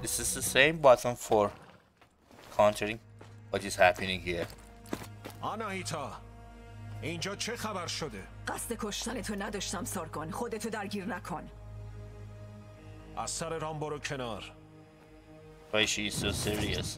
This is the same button for countering what is happening here. آناهیتا اینجا چه خبر شده؟ قصد کشتن تو نداشتم سارگون خودتو درگیر نکن از سر رام برو کنار Why she is so serious?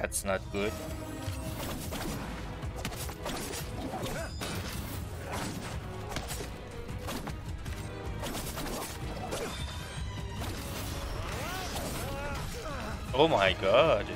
That's not good. Oh my god.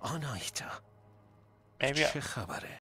آنایتا Maybe I- چه خبره؟